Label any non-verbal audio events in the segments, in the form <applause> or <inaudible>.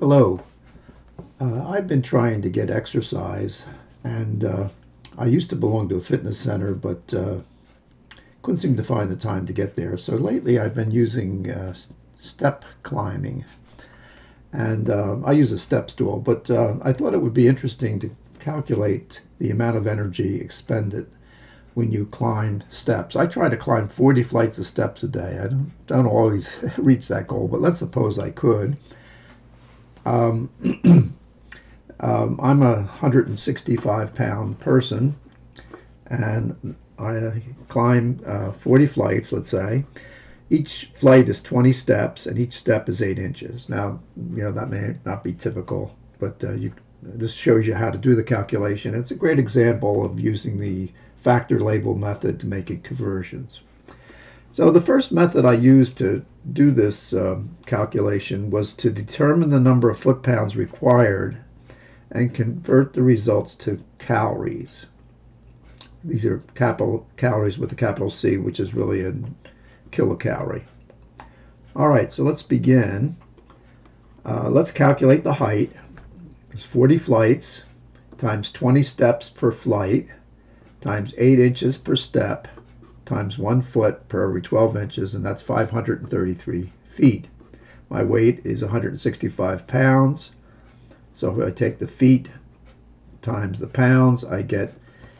Hello. Uh, I've been trying to get exercise, and uh, I used to belong to a fitness center, but uh, couldn't seem to find the time to get there. So lately, I've been using uh, step climbing, and uh, I use a step stool. But uh, I thought it would be interesting to calculate the amount of energy expended when you climb steps. I try to climb 40 flights of steps a day. I don't, don't always <laughs> reach that goal, but let's suppose I could. Um, <clears throat> um, I'm a 165 pound person and I climb uh, 40 flights, let's say. Each flight is 20 steps and each step is 8 inches. Now, you know, that may not be typical, but uh, you, this shows you how to do the calculation. It's a great example of using the factor label method to making conversions. So the first method I used to do this um, calculation was to determine the number of foot-pounds required and convert the results to calories. These are capital calories with a capital C, which is really a kilocalorie. All right, so let's begin. Uh, let's calculate the height. It's 40 flights times 20 steps per flight times 8 inches per step times 1 foot per every 12 inches, and that's 533 feet. My weight is 165 pounds. So if I take the feet times the pounds, I get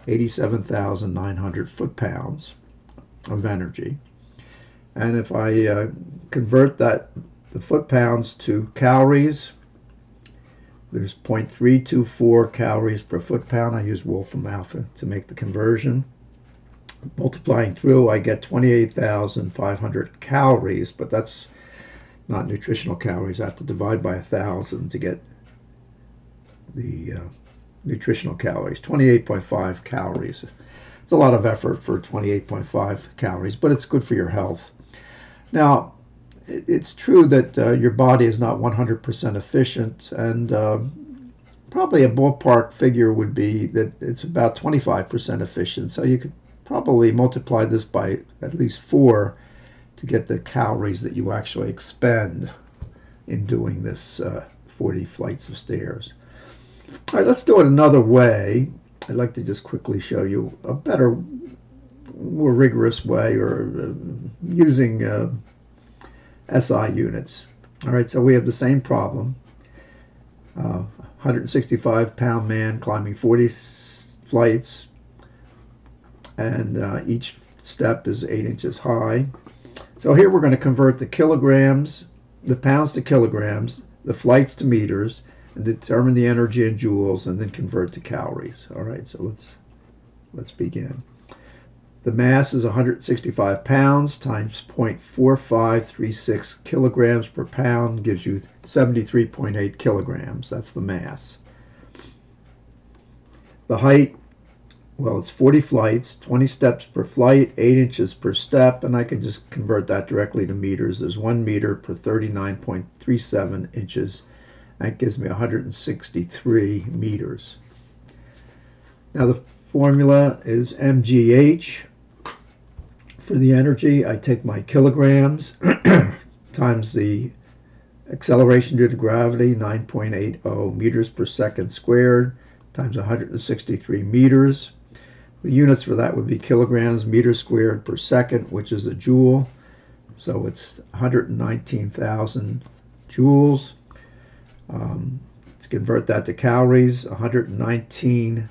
87,900 foot-pounds of energy. And if I uh, convert that the foot-pounds to calories, there's 0.324 calories per foot-pound. I use Wolfram Alpha to make the conversion multiplying through, I get 28,500 calories, but that's not nutritional calories. I have to divide by a thousand to get the uh, nutritional calories. 28.5 calories. It's a lot of effort for 28.5 calories, but it's good for your health. Now, it's true that uh, your body is not 100% efficient, and uh, probably a ballpark figure would be that it's about 25% efficient. So you could probably multiply this by at least four to get the calories that you actually expend in doing this uh, 40 flights of stairs. All right, let's do it another way. I'd like to just quickly show you a better, more rigorous way or uh, using uh, SI units. All right, so we have the same problem. 165 pound man climbing 40 flights, and uh, each step is 8 inches high. So here we're going to convert the kilograms, the pounds to kilograms, the flights to meters, and determine the energy in joules, and then convert to calories. All right, so let's let's begin. The mass is 165 pounds times 0.4536 kilograms per pound gives you 73.8 kilograms. That's the mass. The height well, it's 40 flights, 20 steps per flight, 8 inches per step, and I can just convert that directly to meters. There's 1 meter per 39.37 inches. That gives me 163 meters. Now the formula is mgh. For the energy, I take my kilograms <clears throat> times the acceleration due to gravity, 9.80 meters per second squared, times 163 meters. The units for that would be kilograms meters squared per second, which is a joule. So it's 119,000 joules. Um, to convert that to calories, 119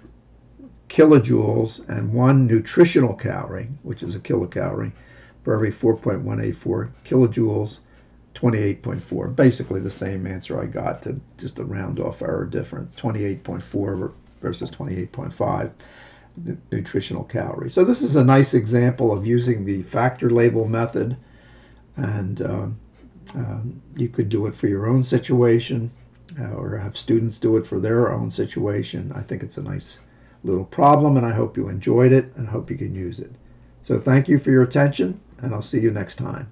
kilojoules and one nutritional calorie, which is a kilocalorie, for every 4.184 kilojoules, 28.4. Basically the same answer I got to just a round off error difference, 28.4 versus 28.5 nutritional calories. So this is a nice example of using the factor label method and um, um, you could do it for your own situation uh, or have students do it for their own situation. I think it's a nice little problem and I hope you enjoyed it and hope you can use it. So thank you for your attention and I'll see you next time.